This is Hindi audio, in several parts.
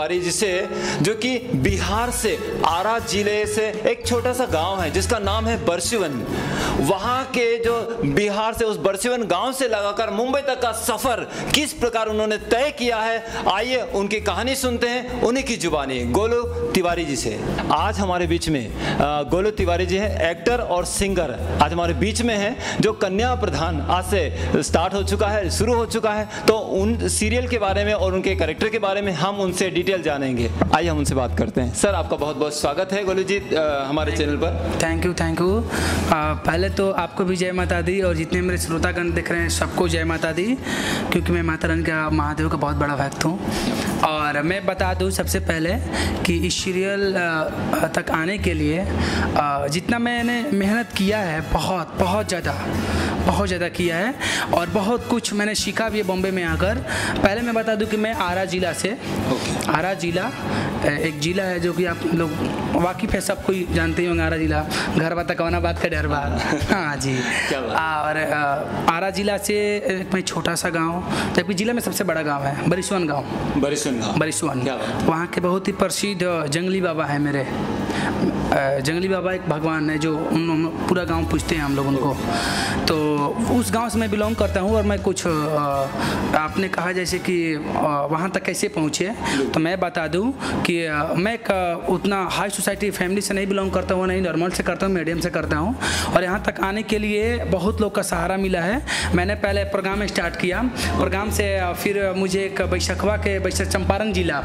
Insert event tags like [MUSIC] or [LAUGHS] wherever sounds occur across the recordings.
तिवारी जी से जो कि बिहार से आरा ज़िले से एक छोटा सा गाँव है, जिसका नाम है बरसीवन। वहाँ के जो बिहार से उस बरसिवन गाँव से लगाकर मुंबई तक का सफ़र किस प्रकार उन्होंने तय किया है, आइए उनकी कहानी सुनते हैं, उन्हीं की जुबानी। गोलू तिवारी जी से। आज हमारे बीच में गोलू तिवारी जी हैं, एक्टर और सिंगर। आज हमारे बीच में हैं, जो कन्या प्रधान आज से स्टार्ट हो चुका है, शुरू हो चुका है। तो उन सीरियल के बारे में और उनके करेक्टर के बारे में हम उनसे डिटेल जानेंगे। आइए हम उनसे बात करते हैं। सर, आपका बहुत बहुत स्वागत है गोलू जी हमारे चैनल पर। थैंक यू थैंक यू पहले तो आपको भी जय माता दी और जितने मेरे श्रोतागण देख रहे हैं, सबको जय माता दी, क्योंकि मैं माता रानी का महादेव का बहुत बड़ा भक्त हूँ। और मैं बता दूँ सबसे पहले कि इस सीरियल तक आने के लिए जितना मैंने मेहनत किया है, बहुत बहुत ज़्यादा बहुत ज़्यादा किया है और बहुत कुछ मैंने सीखा भी है बॉम्बे में आकर। पहले मैं बता दूँ कि मैं आरा ज़िला से। okay. आरा ज़िला एक ज़िला है जो कि आप लोग वाकिफ़ है सब कोई जानते ही होंगे आरा ज़िला। घर बता कवना बात का डर बात। [LAUGHS] हाँ जी। और आरा ज़िला से एक मैं छोटा सा गाँव जबकि ज़िला में सबसे बड़ा गाँव है बरिसवन गाँव। बरिसुन गाँव। बरिसवन वहाँ के बहुत ही प्रसिद्ध जंगली बाबा है मेरे। जंगली बाबा एक भगवान है जो उन- पूरा गाँव पूछते हैं हम लोग उनको। तो उस गाँव से मैं बिलोंग करता हूँ और मैं कुछ आपने कहा जैसे कि वहाँ तक कैसे पहुँचे तो मैं बता दूँ कि मैं एक, उतना हाई सोसाइटी फैमिली से नहीं बिलोंग करता हूँ नहीं नॉर्मल से करता हूँ मीडियम से करता हूँ। और यहाँ तक आने के लिए बहुत लोग का सहारा मिला है। मैंने पहले प्रोग्राम स्टार्ट किया। प्रोग्राम से फिर मुझे एक बैशखवा के बैशा चंपारण जिला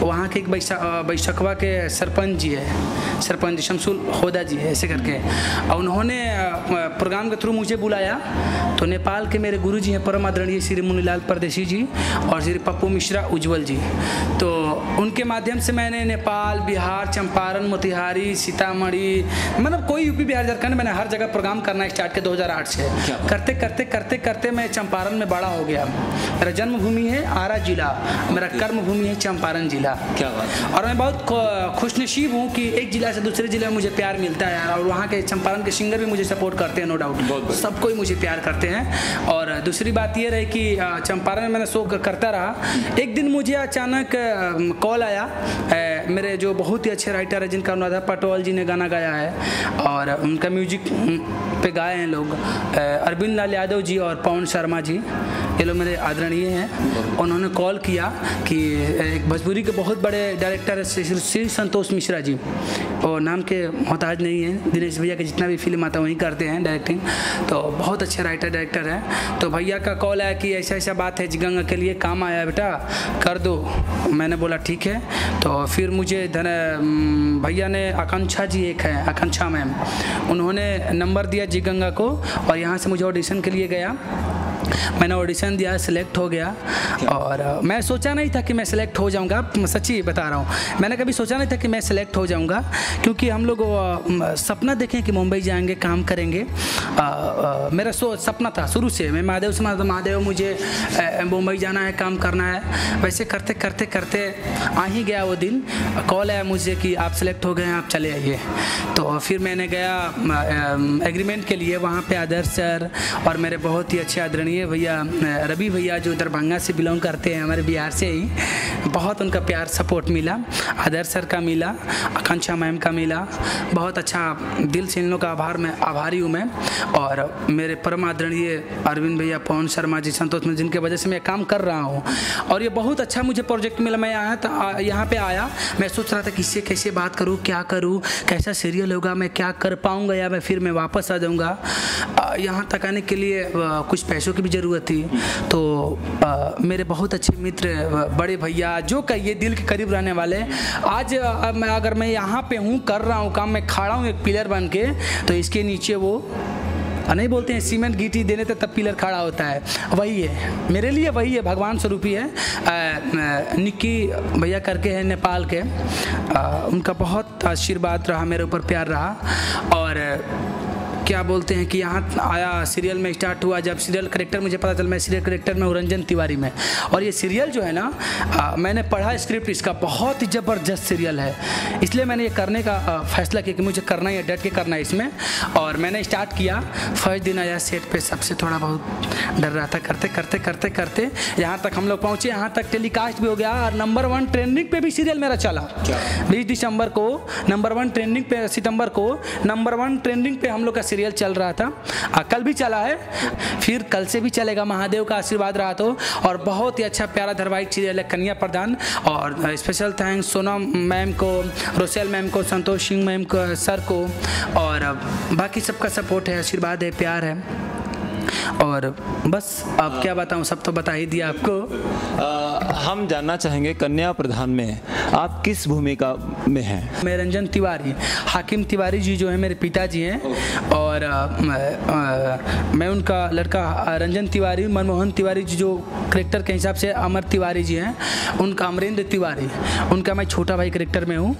वहाँ के एक बैशा बैशखवा के सरपंच जी है। सरपंच शमसुल होदा जी है ऐसे करके। उन्होंने प्रोग्राम के थ्रू मुझे बुलाया। तो नेपाल के मेरे गुरु जी हैं परम आदरणीय श्री मुनीलाल परदेशी जी और श्री पप्पू मिश्रा उज्जवल जी। तो उनके माध्यम से मैंने नेपाल बिहार चंपारण मोतिहारी सीतामढ़ी मतलब कोई यूपी बिहार झारखंड मैंने हर जगह प्रोग्राम करना स्टार्ट किया 2008 से। करते करते करते करते मैं चंपारण में बड़ा हो गया। मेरा जन्मभूमि है आरा जिला मेरा कर्म भूमि है चंपारण जिला। क्या बात? और मैं बहुत खुशनसीब हूँ कि एक जिला से दूसरे ज़िले में मुझे प्यार मिलता है और वहाँ के चंपारण के सिंगर भी मुझे सपोर्ट करते हैं नो डाउट बहुत बढ़िया। ही कोई मुझे प्यार करते हैं। और दूसरी बात ये रही कि चंपारण में मैंने शो करता रहा। एक दिन मुझे अचानक कॉल आया। मेरे जो बहुत ही अच्छे राइटर हैं, जिनका अनुराधा पटवाल जी ने गाना गाया है। और उनका म्यूज़िक पे गाए हैं लोग। अरविंद लाल यादव जी और पवन शर्मा जी। ये लोग मेरे आदरणीय हैं। उन्होंने कॉल किया कि एक भोजपुरी के बहुत बड़े डायरेक्टर है, श्री संतोष मिश्रा जी। और नाम के मोहताज नहीं है, दिनेश भैया के जितना भी फ़िल्म आता है, वहीं करते हैं डायरेक्टिंग तो बहुत अच्छे राइटर डायरेक्टर हैं। तो भैया का कॉल आया कि ऐसा ऐसा बात है, जिगंगा के लिए काम आया, बेटा, कर दो। मैंने बोला, ठीक है। तो फिर मुझे धन भैया ने आकांक्षा जी एक है, आकांक्षा मैम। उन्होंने नंबर दिया जिगंगा को और यहाँ से मुझे ऑडिशन के लिए गया। मैंने ऑडिशन दिया सिलेक्ट हो गया। और मैं सोचा नहीं था कि मैं सिलेक्ट हो जाऊँगा। सच्ची बता रहा हूँ मैंने कभी सोचा नहीं था कि मैं सिलेक्ट हो जाऊँगा क्योंकि हम लोग सपना देखें कि मुंबई जाएँगे काम करेंगे। अ, अ, मेरा सो सपना था शुरू से। मैं महादेव से महादेव मुझे मुंबई जाना है काम करना है। वैसे करते करते करते आ ही गया वो दिन। कॉल आया मुझे कि आप सिलेक्ट हो गए हैं आप चले आइए। तो फिर मैंने गया एग्रीमेंट के लिए वहाँ पे आदर्श सर और मेरे बहुत ही अच्छे आदरणीय भैया रवि भैया जो दरभंगा से बिलोंग करते हैं, हमारे बिहार से ही, बहुत उनका प्यार सपोर्ट मिला, आदर सर का मिला, आकांक्षा मैम का मिला, बहुत अच्छा दिल से का आभार मैं, आभारी हूँ मैं, और मेरे परम आदरणीय अरविंद भैया, पवन शर्मा जी, संतोष में जिनके वजह से मैं काम कर रहा हूँ, और ये बहुत अच्छा मुझे प्रोजेक्ट मिला, मैं आया यहाँ पे आया, मैं सोच रहा था किससे कैसे बात करूँ, क्या करूँ, कैसा सीरियल होगा, मैं क्या कर पाऊँगा या मैं फिर मैं वापस आ जाऊँगा यहाँ तक आने के लिए कुछ पैसों की भी ज़रूरत थी। तो आ, मेरे बहुत अच्छे मित्र बड़े भैया जो कहिए दिल के करीब रहने वाले आज अ, मैं अगर मैं यहाँ पे हूँ कर रहा हूँ काम मैं खड़ा हूँ एक पिलर बन के तो इसके नीचे वो नहीं बोलते हैं सीमेंट गीटी देने तक तब पिलर खड़ा होता है। वही है मेरे लिए वही है भगवान स्वरूप ही है। निक्की भैया करके हैं नेपाल के। अ, उनका बहुत आशीर्वाद रहा मेरे ऊपर प्यार रहा। और क्या बोलते हैं कि यहाँ आया सीरियल में स्टार्ट हुआ जब सीरियल करेक्टर मुझे पता चल मैं सीरियल करेक्टर में हूँ रंजन तिवारी में। और ये सीरियल जो है ना अ, मैंने पढ़ा स्क्रिप्ट इसका बहुत ही ज़बरदस्त सीरियल है। इसलिए मैंने ये करने का फैसला किया कि मुझे करना ही है डट के करना है इसमें। और मैंने स्टार्ट किया फ़र्स्ट दिन आया सेट पर सबसे थोड़ा बहुत डर रहा था करते करते करते करते यहाँ तक हम लोग पहुँचे यहाँ तक टेलीकास्ट भी हो गया और नंबर वन ट्रेंडिंग पे भी सीरियल मेरा चला। बीस दिसंबर को नंबर वन ट्रेंडिंग पे सितंबर को नंबर वन ट्रेंडिंग पे हम लोग का सीरियल चल रहा था। आ, कल भी चला है फिर कल से भी चलेगा। महादेव का आशीर्वाद रहा तो। और बहुत ही अच्छा प्यारा धारावाहिक सीरियल है कन्या प्रधान। और स्पेशल थैंक्स सोनम मैम को रोसेल मैम को संतोष सिंह मैम को सर को। और बाकी सबका सपोर्ट है आशीर्वाद है प्यार है। और बस अब क्या बताऊँ सब तो बता ही दिया आपको। आ, हम जानना चाहेंगे कन्या प्रधान में आप किस भूमिका में हैं? मैं रंजन तिवारी हाकिम तिवारी जी जो है मेरे पिताजी हैं। और अ, मैं उनका लड़का रंजन तिवारी मनमोहन तिवारी जी जो करेक्टर के हिसाब से अमर तिवारी जी हैं उनका अमरेंद्र तिवारी उनका मैं छोटा भाई करेक्टर में हूँ।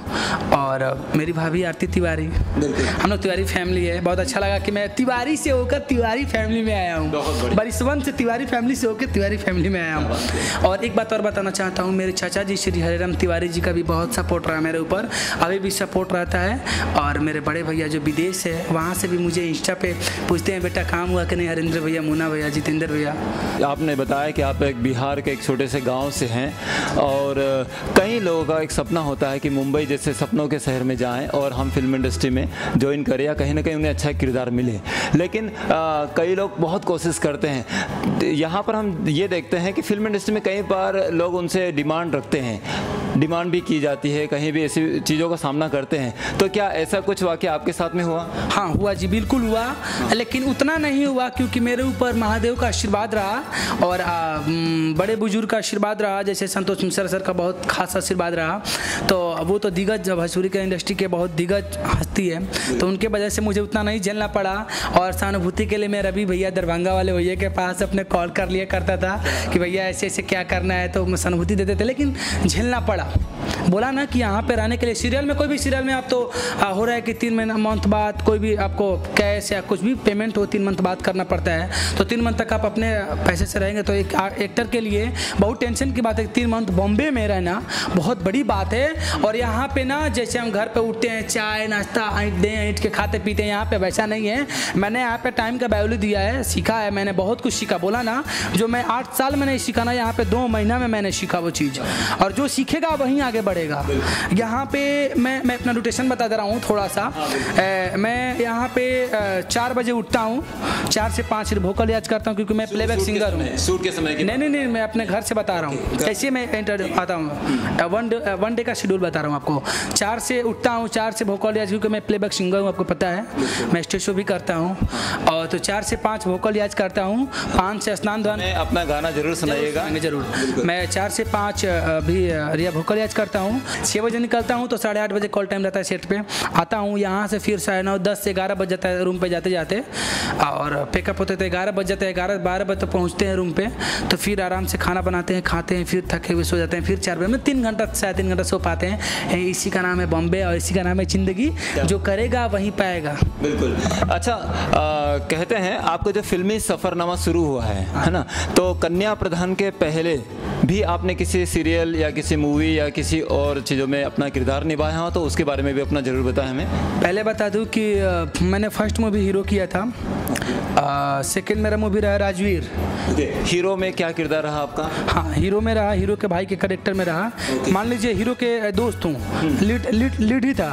और मेरी भाभी आरती तिवारी। हम लोग तिवारी फैमिली है। बहुत अच्छा लगा कि मैं तिवारी से होकर तिवारी फैमिली में आया। हूँ। बरिसवन से तिवारी फैमिली से होकर तिवारी फैमिली में आया हूँ। और एक बात और बताना चाहता हूँ मेरे चाचा जी श्री हरिराम तिवारी जी का भी बहुत सपोर्ट रहा मेरे ऊपर। अभी भी सपोर्ट रहता है। और मेरे बड़े भैया जो विदेश है वहाँ से भी मुझे इंस्टा पे पूछते हैं बेटा काम हुआ कि नहीं हरेंद्र भैया मुन्ना भैया जितेंद्र भैया? आपने बताया कि आप एक बिहार के एक छोटे से गाँव से हैं। और कई लोगों का एक सपना होता है कि मुंबई जैसे सपनों के शहर में जाएँ और हम फ़िल्म इंडस्ट्री में ज्वाइन करें या कहीं ना कहीं उन्हें अच्छा किरदार मिले। लेकिन कई लोग बहुत कोशिश करते हैं। यहाँ पर हम ये देखते हैं कि फ़िल्म इंडस्ट्री में कई बार लोग उनसे डिमांड रखते हैं। डिमांड भी की जाती है कहीं भी ऐसी चीज़ों का सामना करते हैं। तो क्या ऐसा कुछ वाक्य आपके साथ में हुआ? हाँ हुआ जी बिल्कुल हुआ। लेकिन उतना नहीं हुआ क्योंकि मेरे ऊपर महादेव का आशीर्वाद रहा और आ, बड़े बुज़ुर्ग का आशीर्वाद रहा जैसे संतोष मिश्रा सर का बहुत खास आशीर्वाद रहा। तो वो तो दिग्गज भोजपुरी के इंडस्ट्री के बहुत दिग्गज हस्ती है तो उनके वजह से मुझे उतना नहीं झेलना पड़ा और सहानुभूति के लिए मैं रवि भैया दरभंगा वाले भैया के पास अपने कॉल कर लिया करता था कि भैया ऐसे ऐसे क्या करना है तो सहानुभूति देते थे। लेकिन झेलना पड़ा। बोला। ना कि यहाँ पे रहने के लिए सीरियल में कोई भी सीरियल में आप तो आ, हो रहा है कि तीन महीना मंथ बाद कोई भी आपको कैश या कुछ भी पेमेंट हो तीन मंथ बाद करना पड़ता है। तो तीन मंथ तक आप अपने पैसे से रहेंगे तो एक एक्टर के लिए बहुत टेंशन की बात है तीन मंथ बॉम्बे में रहना बहुत बड़ी बात है। और यहाँ पे ना जैसे हम घर पर उठते हैं चाय नाश्ता ईंट दें ईंट के खाते पीते हैं यहाँ पे वैसा नहीं है। मैंने यहाँ पे टाइम का वैल्यू दिया है सीखा है मैंने बहुत कुछ सीखा। बोला ना जो मैं आठ साल में नहीं सीखा ना यहाँ पे दो महीना में मैंने सीखा वो चीज़। और जो सीखेगा वहीं आगे बढ़ेगा। यहाँ पे मैं मैं अपना रोटेशन बता दे रहा हूँ थोड़ा सा ए, मैं यहाँ पे चार बजे उठता हूँ। चार से पाँच वोकल याद करता हूँ क्योंकि मैं प्लेबैक सिंगर हूँ। शूट के समय नहीं नहीं नहीं मैं अपने घर से बता रहा हूँ। कैसे मैं एंटर आता हूँ। वन वन डे का शेड्यूल बता रहा हूँ आपको। चार से उठता हूँ चार से भोकल याद क्योंकि मैं प्लेबैक सिंगर हूँ आपको पता है। मैं स्टेज शो भी करता हूँ। और तो चार से पाँच भोकल याद करता हूँ। पाँच से स्नान ध्यान में अपना गाना ज़रूर सुनाइएगा। ज़रूर मैं चार से पाँच भी रिया भोकल याद करता हूँ। छः बजे निकलता हूँ तो साढ़े आठ बजे कॉल टाइम रहता है सेट पे। आता हूँ यहाँ से फिर साढ़े नौ दस से ग्यारह बज जाता है रूम पे जाते जाते। और पिकअप होते थे ग्यारह बज जाते हैं ग्यारह बारह बजे तक पहुँचते हैं रूम पे। तो फिर आराम से खाना बनाते हैं खाते हैं फिर थके हुए सो जाते हैं। फिर चार बजे में तीन घंटा साढ़े तीन घंटा सो पाते हैं। इसी का नाम है बॉम्बे और इसी का नाम है ज़िंदगी जो करेगा वहीं पाएगा। बिल्कुल। अच्छा आ, कहते हैं आपका जो फिल्मी सफरनामा शुरू हुआ है। है ना? तो कन्या प्रधान के पहले भी आपने किसी सीरियल या किसी मूवी या किसी और चीज़ों में अपना किरदार निभाया हो तो उसके बारे में भी अपना ज़रूर बताएँ हमें। पहले बता दूँ कि मैंने फ़र्स्ट मूवी हीरो किया था। सेकंड मेरा मूवी रहा राजवीर। हीरो में क्या किरदार रहा आपका? हाँ हीरो में रहा हीरो के भाई के करेक्टर में रहा। मान लीजिए हीरो के दोस्त हूँ। लीड लीड लीड ही था।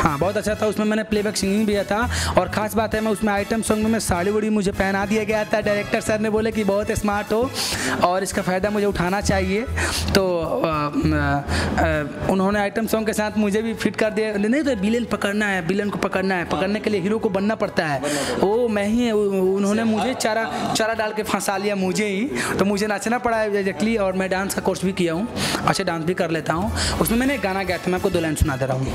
हाँ बहुत अच्छा था उसमें मैंने प्लेबैक सिंगिंग भी किया था। और खास बात है मैं उसमें आइटम सॉन्ग में साड़ी उड़ी मुझे पहना दिया गया था। डायरेक्टर सर ने बोले कि बहुत स्मार्ट हो और इसका फ़ायदा मुझे उठाना चाहिए। तो आ, आ, उन्होंने आइटम सॉन्ग के साथ मुझे भी फिट कर दिया। नहीं तो विलेन पकड़ना है विलेन को पकड़ना है। पकड़ने के लिए हीरो को बनना पड़ता है। वो मैं ही उन्होंने मुझे चारा चारा डाल के फंसा लिया मुझे ही। तो मुझे नाचना पड़ा एग्जैक्टली और मैं डांस का कोर्स भी किया हूँ। अच्छा डांस भी कर लेता हूँ। उसमें मैंने एक गाना गाया था मैं आपको दो लाइन सुना दे रहा हूँ।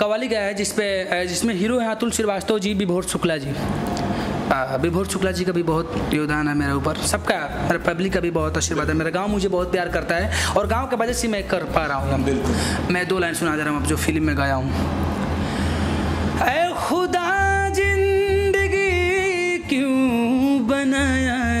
कवाली गाया है जिसपे जिसमें हीरो हैं अतुल श्रीवास्तव जी विभोर शुक्ला जी। विभोर शुक्ला जी का भी बहुत योगदान है मेरे ऊपर। सबका मेरे पब्लिक का भी बहुत आशीर्वाद है। मेरा गाँव मुझे बहुत प्यार करता है और गाँव के वजह से मैं कर पा रहा हूँ बिल्कुल। मैं दो लाइन सुना दे रहा हूँ अब जो फ़िल्म में गाया हूँ। खुदा ज़िंदगी क्यों बनाया?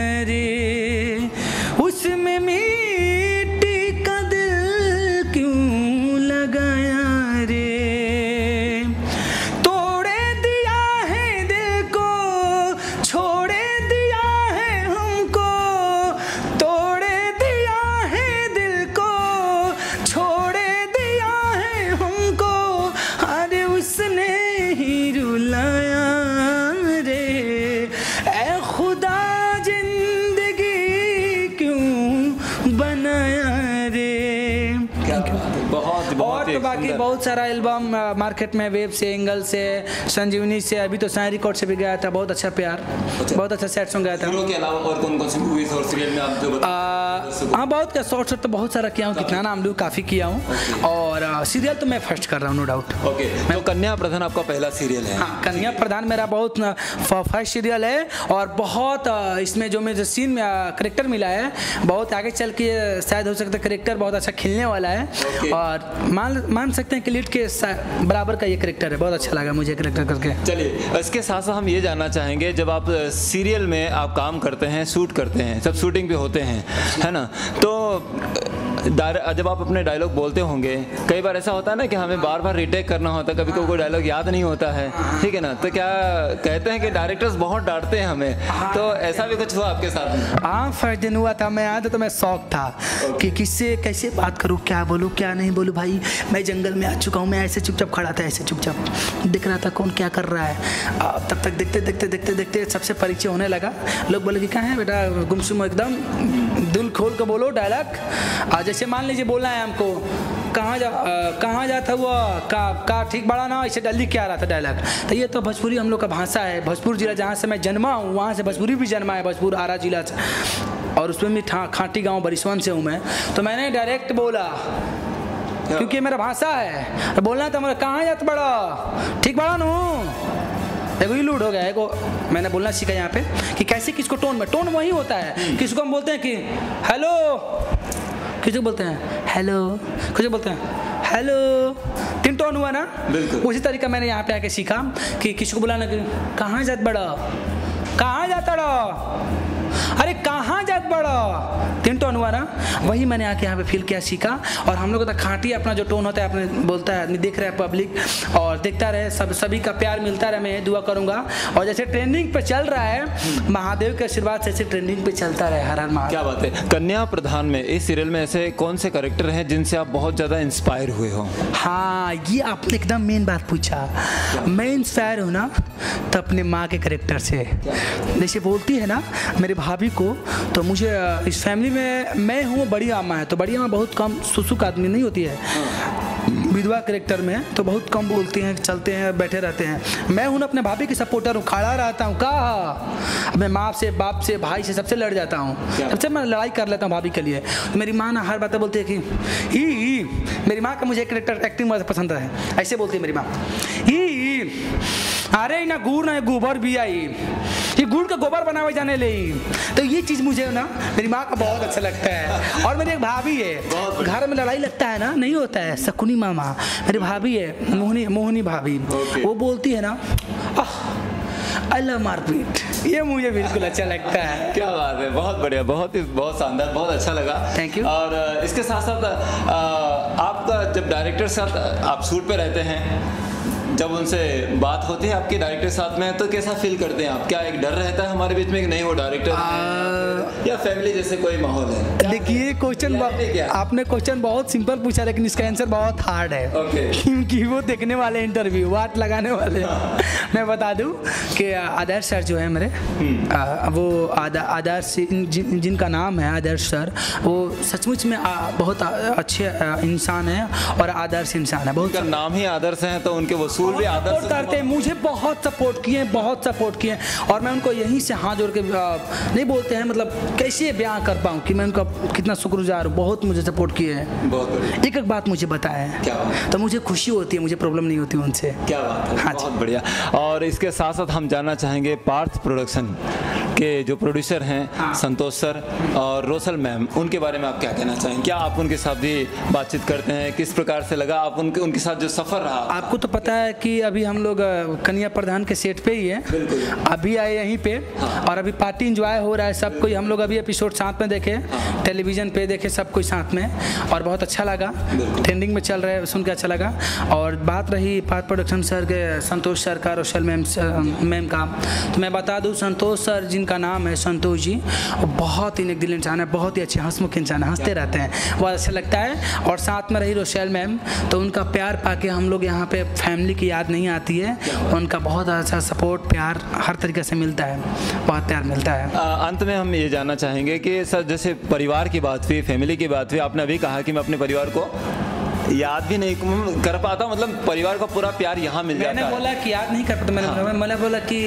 मार्केट में वेब से एंगल से संजीवनी से अभी तो साई रिकॉर्ड से भी गया था बहुत अच्छा प्यार। अच्छा। बहुत अच्छा सेट सॉन्ग गया था। के अलावा और कौन कौन सी मूवीज़ और सीरियल में आप जो हाँ बहुत क्या शॉर्ट शॉर्ट तो बहुत सारा किया हूँ कितना नाम लूँ काफ़ी किया हूँ। और सीरियल तो मैं फ़र्स्ट कर रहा हूँ नो डाउट ओके तो कन्या प्रधान आपका पहला सीरियल है। हाँ कन्या प्रधान मेरा बहुत फ़र्स्ट सीरियल है और बहुत इसमें जो मुझे सीन में करेक्टर मिला है बहुत आगे चल के शायद हो सकता है करेक्टर बहुत अच्छा खिलने वाला है। और मान मान सकते हैं कि लीड के सा- बराबर का ये करेक्टर है, बहुत अच्छा लगा मुझे करेक्टर करके। चलिए, इसके साथ साथ हम ये जानना चाहेंगे, जब आप सीरियल में आप काम करते हैं शूट करते हैं सब शूटिंग पे होते हैं, है ना? तो जब आप अपने डायलॉग बोलते होंगे कई बार ऐसा होता है ना कि हमें बार बार रिटेक करना होता है कभी कोई कोई डायलॉग याद नहीं होता है। ठीक है ना? तो क्या कहते हैं कि डायरेक्टर्स बहुत डांटते हैं हमें। तो ऐसा भी कुछ हुआ आपके साथ हाँ फ़र्स्ट दिन हुआ था मैं आया था तो मैं शौक था कि किससे कैसे बात करूँ क्या बोलूँ क्या नहीं बोलूँ भाई? मैं जंगल में आ चुका हूँ मैं ऐसे चुपचाप खड़ा था ऐसे चुपचाप। दिख रहा था कौन क्या कर रहा है। आ, तब तक देखते देखते देखते देखते सबसे परिचय होने लगा। लोग बोले कि कहाँ है बेटा? गुमसुम एकदम दिल खोल के बोलो डायलॉग आज जैसे मान लीजिए बोलना है हमको कहाँ जा कहाँ जाता हुआ का का ठीक बड़ा ना इसे जल्दी क्या रहा था डायलॉग तो ये तो भोजपुरी हम लोग का भाषा है। भोजपुर जिला जहाँ से मैं जन्मा हूँ वहाँ से भोजपुरी भी जन्मा है भोजपुर आरा जिला से। और उसमें भी खाटी गाँव बरिसवन से हूँ मैं। तो मैंने डायरेक्ट बोला क्योंकि मेरा भाषा है। तो बोलना था मेरा कहाँ जाता बड़ा? ठीक बड़ा नू ही। लूड हो गया एगो मैंने बोलना सीखा यहाँ पे कि कैसे किसको टोन में टोन वही होता है। किसको हम बोलते हैं कि हेलो किसी को बोलते हैं? हेलो किसी को बोलते हैं? हेलो तीन टोन हुआ ना? बिल्कुल। उसी तरीका मैंने यहाँ पे आके सीखा कि किसी को बुलाना कहाँ जात बड़ा कहाँ जाता रहा अरे कहाँ जात बड़ा? तीन टोन हुआ ना वही मैंने आके यहाँ पे फील किया सीखा। और हम लोग का खाटी अपना जो टोन होता है अपने बोलता है आदमी देख रहा है पब्लिक और देखता रहे सब सभी का प्यार मिलता रहे मैं दुआ करूँगा। और जैसे ट्रेंडिंग पे चल रहा है महादेव के आशीर्वाद से ऐसे ट्रेंडिंग पे चलता रहे हर हर महादेव। क्या बात है? कन्या प्रधान में इस सीरियल में ऐसे कौन से करेक्टर हैं जिनसे आप बहुत ज़्यादा इंस्पायर हुए हो? हाँ ये आपने एकदम मेन बात पूछा। मैं इंस्पायर हूँ ना तो अपने माँ के करेक्टर से। जैसे बोलती है ना मेरे भाभी को तो मुझे इस फैमिली में मैं हूँ बड़ी अम्मा है। तो बड़ी अम्मा बहुत कम सुसुक आदमी नहीं होती है। विधवा करेक्टर में तो बहुत कम बोलते हैं चलते हैं बैठे रहते हैं। मैं हूँ अपने भाभी की सपोर्टर हूँ खड़ा रहता हूँ कहा? मैं माँ से बाप से भाई से सबसे लड़ जाता हूँ। सबसे मैं लड़ाई कर लेता हूँ भाभी के लिए। तो मेरी माँ ना हर बात बोलती है कि ई ई मेरी माँ का मुझे करेक्टर एक्टिंग बहुत पसंद है। ऐसे बोलती है मेरी माँ। ई, अरे ना गुड़ ना गोबर भी आई। ये गुड़ का गोबर बनावे जाने ले तो ये चीज़ मुझे ना मेरी माँ का बहुत अच्छा लगता है। और मेरी एक भाभी है घर में लड़ाई लगता है ना नहीं होता है शकुनी मामा। मेरी भाभी है मोहनी मोहनी भाभी। वो बोलती है ना आई लव मारपीट ये मुझे बिल्कुल अच्छा लगता है। क्या बात है बहुत बढ़िया बहुत ही बहुत शानदार बहुत अच्छा लगा। थैंक यू और इसके साथ साथ आपका जब डायरेक्टर के साथ आप शूट पे रहते हैं जब उनसे बात होती है आपके डायरेक्टर साथ में तो कैसा फील करते हैं आप? क्या एक डर रहता है हमारे बीच में कि नहीं वो डायरेक्टर या फैमिली जैसे कोई माहौल है? देखिए क्वेश्चन है? आपने क्वेश्चन बहुत सिंपल पूछा लेकिन इसका आंसर बहुत हार्ड है। Okay. क्योंकि वो देखने वाले इंटरव्यू वाट लगाने वाले। मैं बता दूँ कि आदर्श सर जो है मेरे आ, वो आदर्श जिन, जिनका नाम है आदर्श सर वो सचमुच में आ, बहुत अच्छे इंसान है और आदर्श इंसान है बहुत नाम ही आदर्श है तो उनके वसूल भी सपोर्ट करते हैं। मुझे बहुत सपोर्ट किए हैं बहुत सपोर्ट किए हैं। और मैं उनको यहीं से हाथ जोड़ के नहीं बोलते हैं मतलब कैसे ब्याह कर पाऊँ कि मैं उनका कितना शुक्रगुजार हूँ। बहुत मुझे सपोर्ट किए हैं। बहुत एक एक बात मुझे बताया है? क्या तो मुझे खुशी होती है मुझे प्रॉब्लम नहीं होती उनसे। क्या बात है हाँ बहुत बढ़िया। और इसके साथ साथ हम जानना चाहेंगे पार्थ प्रोडक्शन। के जो प्रोड्यूसर हैं हाँ। संतोष सर और रोसल मैम उनके बारे में आप क्या कहना चाहेंगे? क्या आप उनके साथ भी बातचीत करते हैं? किस प्रकार से लगा आप उनके उनके साथ जो सफ़र रहा? आपको तो पता है कि अभी हम लोग कन्या प्रधान के सेट पे ही है। अभी आए यहीं पे और अभी पार्टी इंजॉय हो रहा है सब कोई हम लोग अभी एपिसोड साथ में देखे टेलीविज़न पे देखे सब कोई साथ में। और बहुत अच्छा लगा। ट्रेंडिंग में चल रहा है सुन के अच्छा लगा। और बात रही पार्ट प्रोडक्शन सर के संतोष सर का रोशल मैम मैम का। तो मैं बता दूँ संतोष सर जिनका नाम है संतोष जी। वो बहुत ही दिल इंसान है, बहुत ही अच्छे हंसमुख इंसान है, हँसते रहते हैं। बहुत अच्छा लगता है। और साथ में रही रोशल मैम तो उनका प्यार पाके हम लोग यहाँ पे फैमिली की याद नहीं आती है। उनका बहुत अच्छा सपोर्ट, प्यार हर तरीके से मिलता है। बहुत प्यार मिलता है। अंत में हम ये जानना चाहेंगे कि सर, जैसे परिवार की बात हुई, फैमिली की बात हुई, आपने अभी कहा कि मैं अपने परिवार को याद भी नहीं कर पाता मतलब परिवार का पूरा प्यार यहाँ मिल जाता है। बोला कि याद नहीं कर पाता मैंने बोला मैंने बोला कि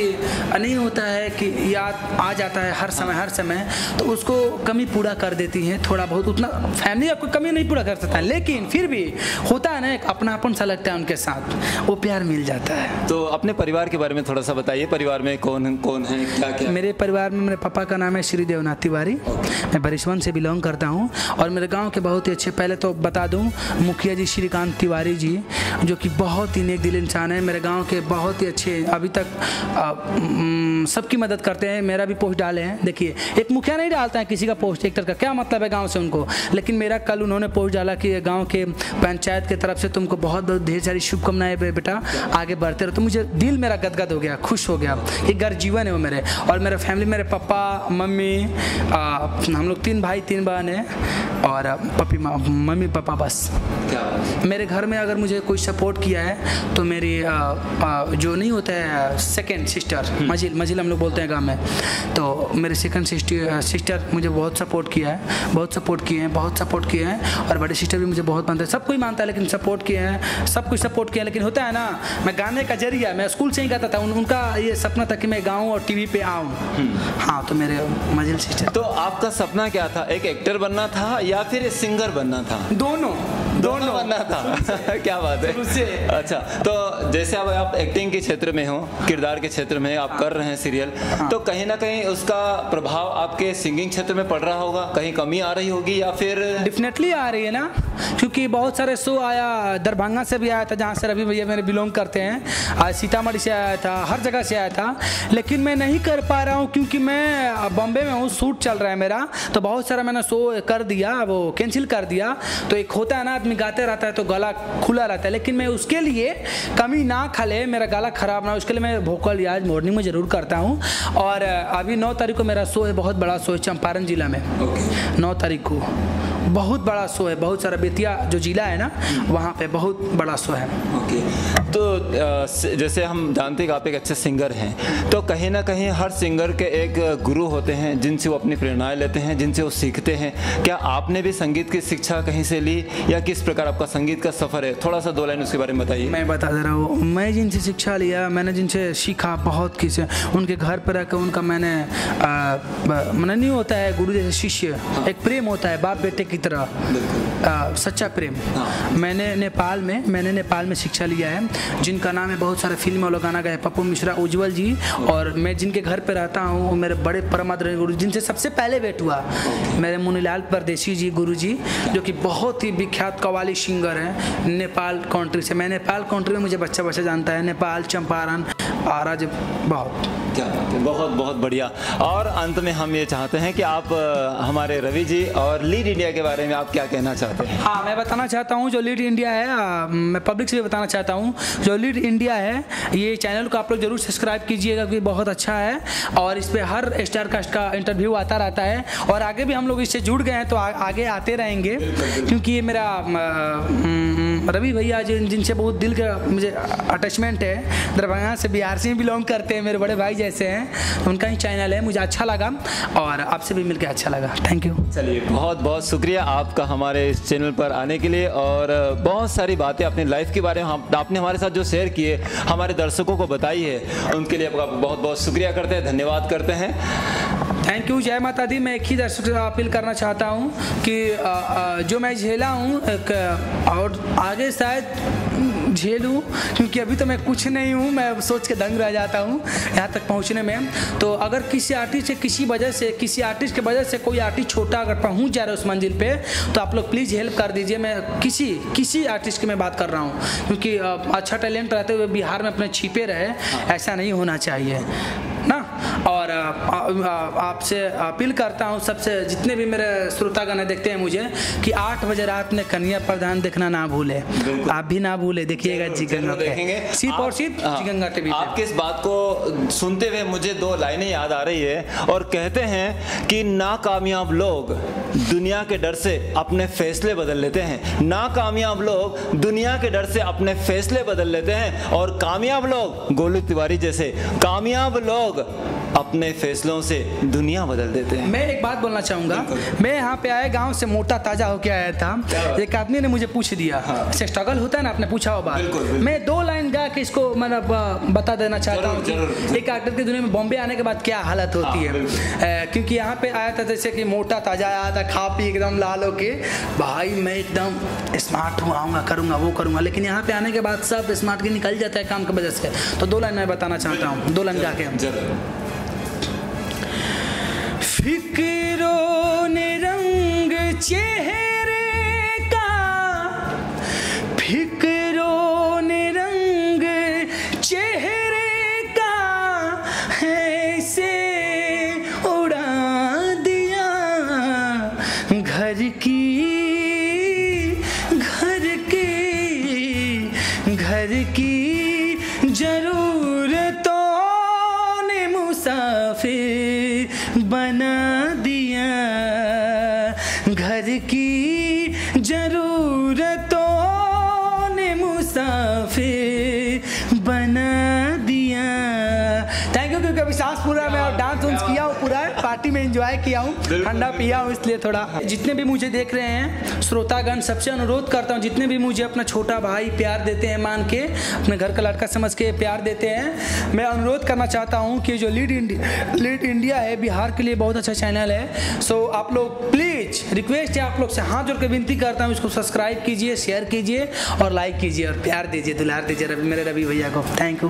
नहीं होता है कि याद आ जाता है हर समय हर समय तो उसको कमी पूरा कर देती है थोड़ा बहुत उतना फैमिली आपको कमी नहीं पूरा कर सकता है लेकिन फिर भी होता है ना एक अपनापन सा लगता है उनके साथ वो प्यार मिल जाता है। तो अपने परिवार के बारे में थोड़ा सा बताइए परिवार में कौन कौन है क्या क्या? मेरे परिवार में मेरे पापा का नाम है श्री देवनाथ तिवारी मैं बरिशवन से बिलोंग करता हूँ और मेरे गाँव के बहुत ही अच्छे पहले तो बता दूँ मुखिया जी श्रीकांत तिवारी जी जो कि बहुत ही नेक दिल इंसान है। मेरे गाँव के बहुत ही अच्छे अभी तक आ, सबकी मदद करते हैं मेरा भी पोस्ट डाले हैं। देखिए एक मुखिया नहीं डालता है किसी का पोस्ट एक्टर का क्या मतलब है गाँव से उनको? लेकिन मेरा कल उन्होंने पोस्ट डाला कि गाँव के पंचायत की तरफ़ से तुमको बहुत बहुत ढेर सारी शुभकामनाएँ बेटा आगे बढ़ते रहो। तो मुझे दिल मेरा गदगद हो गया खुश हो गया। एक घर जीवन है वो मेरे। और मेरा फैमिली मेरे पापा मम्मी हम लोग तीन भाई तीन बहन है। और पपी मम्मी पापा बस। मेरे घर में अगर मुझे कोई सपोर्ट किया है तो मेरी आ, आ, जो नहीं होता है सेकेंड सिस्टर मजिल मजिल हम लोग बोलते हैं गाँव में। तो मेरे सेकंड सिस्टर सिस्टर मुझे बहुत सपोर्ट किया है बहुत सपोर्ट किए हैं बहुत सपोर्ट किए हैं और बड़े सिस्टर भी मुझे बहुत मानते हैं। सब कोई मानता है लेकिन सपोर्ट किए हैं सब कुछ सपोर्ट किया है। लेकिन होता है ना मैं गाने का ज़रिया मैं स्कूल से ही गाता था उन, उनका ये सपना था कि मैं गाऊँ और टीवी पे आऊँ। हाँ तो मेरे मजिल सिस्टर तो आपका सपना क्या था? एक एक्टर बनना था या फिर सिंगर बनना था? दोनों दोनों। बनना था। [LAUGHS] क्या बात है। अच्छा तो जैसे अब आप एक्टिंग के क्षेत्र में हो किरदार के क्षेत्र में आप कर रहे हैं सीरियल। तो कहीं ना कहीं उसका प्रभाव आपके सिंगिंग क्षेत्र में पड़ रहा होगा कहीं कमी आ रही होगी या फिर डेफिनेटली आ रही है ना क्योंकि बहुत सारे शो आया दरभंगा से भी आया था जहाँ से रवि भैया मेरे बिलोंग करते हैं। आज सीतामढ़ी से आया था हर जगह से आया था। लेकिन मैं नहीं कर पा रहा हूँ क्योंकि मैं बॉम्बे में हूँ शूट चल रहा है मेरा। तो बहुत सारा मैंने शो कर दिया वो कैंसिल कर दिया। तो एक होता है ना आदमी गाते रहता है तो गला खुला रहता है। लेकिन मैं उसके लिए कमी ना खले मेरा गला खराब ना उसके लिए मैं वोकल रियाज मॉर्निंग में ज़रूर करता हूँ। और अभी नौ तारीख को मेरा शो है बहुत बड़ा शो है चंपारण जिला में। नौ तारीख को। बहुत बड़ा शो है बहुत सारा बेतिया जो जिला है ना वहाँ पे बहुत बड़ा शो है। ओके। तो जैसे हम जानते हैं कि आप एक अच्छे सिंगर हैं तो कहीं ना कहीं हर सिंगर के एक गुरु होते हैं जिनसे वो अपनी प्रेरणाएँ लेते हैं जिनसे वो सीखते हैं। क्या आपने भी संगीत की शिक्षा कहीं से ली या किस प्रकार आपका संगीत का सफ़र है? थोड़ा सा दो लाइन उसके बारे में बताइए। मैं बता दे रहा हूँ मैं जिनसे शिक्षा लिया मैंने जिनसे सीखा बहुत किसी उनके घर पर रहकर उनका मैंने मैंने नहीं होता है गुरु जैसे शिष्य एक प्रेम होता है बाप बेटे की तरह। आ, सच्चा प्रेम। मैंने नेपाल में मैंने नेपाल में शिक्षा लिया है जिनका नाम है बहुत सारे फ़िल्म और गाना गए पप्पू मिश्रा उज्जवल जी और मैं जिनके घर पर रहता हूँ वो मेरे बड़े परमादरणीय गुरु जिनसे सबसे पहले भेंट हुआ। मेरे मुनीलाल परदेशी जी गुरु जी जो कि बहुत ही विख्यात कवाली सिंगर हैं नेपाल कंट्री से। मैं नेपाल कंट्री में मुझे बच्चा बच्चा जानता है नेपाल चंपारण आरा जब बहुत। क्या है? बहुत बहुत बढ़िया। और अंत में हम ये चाहते हैं कि आप हमारे रवि जी और लीड इंडिया के बारे में आप क्या कहना चाहते हैं? हाँ मैं बताना चाहता हूँ जो लीड इंडिया है आ, मैं पब्लिक से भी बताना चाहता हूँ जो लीड इंडिया है ये चैनल को आप लोग ज़रूर सब्सक्राइब कीजिएगा क्योंकि बहुत अच्छा है और इस पर हर स्टार कास्ट का इंटरव्यू आता रहता है और आगे भी हम लोग इससे जुड़ गए हैं तो आ, आगे आते रहेंगे क्योंकि ये मेरा रवि भैया जिन जिनसे बहुत दिल का मुझे अटैचमेंट है दरभंगा से बिहार से बिलोंग करते हैं मेरे बड़े भाई जैसे हैं उनका ही चैनल है मुझे अच्छा लगा और आपसे भी मिलकर अच्छा लगा। थैंक यू चलिए बहुत बहुत शुक्रिया आपका हमारे इस चैनल पर आने के लिए और बहुत सारी बातें अपनी लाइफ के बारे में आपने हमारे साथ जो शेयर किए हमारे दर्शकों को बताई है उनके लिए आपका बहुत बहुत शुक्रिया करते हैं धन्यवाद करते हैं। थैंक यू जय माता दी मैं एक ही दर्शक से अपील करना चाहता हूँ कि जो मैं झेला हूँ और आगे शायद झेलूँ क्योंकि अभी तो मैं कुछ नहीं हूँ मैं सोच के दंग रह जाता हूँ यहाँ तक पहुँचने में। तो अगर किसी आर्टिस्ट से किसी वजह से किसी आर्टिस्ट के वजह से कोई आर्टिस्ट छोटा अगर पहुँच जा रहा है उस मंजिल पे तो आप लोग प्लीज़ हेल्प कर दीजिए। मैं किसी किसी आर्टिस्ट की मैं बात कर रहा हूँ क्योंकि अच्छा टैलेंट रहते हुए बिहार में अपने छिपे रहे ऐसा नहीं होना चाहिए। ना? और आपसे अपील करता हूँ सबसे जितने भी मेरे श्रोतागण देखते हैं मुझे कि आठ बजे रात में कन्या प्रधान देखना ना भूले। आप भी ना भूले देखिएगा जी गंगा देखेंगे। आपके सिर्फ़ और सिर्फ़ हाँ, गंगा टीवी आपके इस बात को सुनते हुए मुझे दो लाइनें याद आ रही है और कहते हैं कि नाकामयाब लोग दुनिया के डर से अपने फैसले बदल लेते हैं। नाकामयाब लोग दुनिया के डर से अपने फैसले बदल लेते हैं और कामयाब लोग गोलू तिवारी जैसे। कामयाब लोग अपने फैसलों से दुनिया बदल देते हैं। मैं एक बात बोलना चाहूँगा। मैं यहाँ पे आया गाँव से मोटा ताज़ा होके आया था। एक आदमी ने मुझे पूछ दिया। ऐसे स्ट्रगल होता है ना आपने पूछा हो बात। मैं दो लाइन गा के इसको मतलब बता देना चाहता हूँ कि। एक एक्टर की दुनिया में बॉम्बे आने के बाद क्या हालत होती हाँ, है अ, क्योंकि यहाँ पे आया था जैसे कि मोटा ताज़ा आया था खा पी एकदम लाल होके। भाई मैं एकदम स्मार्ट हूँ आऊँगा करूँगा वो करूँगा। लेकिन यहाँ पे आने के बाद सब स्मार्ट के निकल जाता है काम की वजह से। तो दो लाइन मैं बताना चाहता हूँ। दो लाइन गा के फिक्रों ने रंग चेहरे पार्टी में एंजॉय किया हूँ ठंडा पिया हूँ इसलिए थोड़ा। जितने भी मुझे देख रहे हैं श्रोतागण सबसे अनुरोध करता हूँ जितने भी मुझे अपना छोटा भाई प्यार देते हैं मान के अपने घर का लड़का समझ के प्यार देते हैं मैं अनुरोध करना चाहता हूँ कि जो लीड इंडिया लीड इंडिया है बिहार के लिए बहुत अच्छा चैनल है। सो आप लोग प्लीज़ रिक्वेस्ट है आप लोग से हाथ जोड़ के विनती करता हूँ इसको सब्सक्राइब कीजिए शेयर कीजिए और लाइक कीजिए और प्यार दीजिए दुलार दीजिए रवि मेरे रवि भैया को। Thank you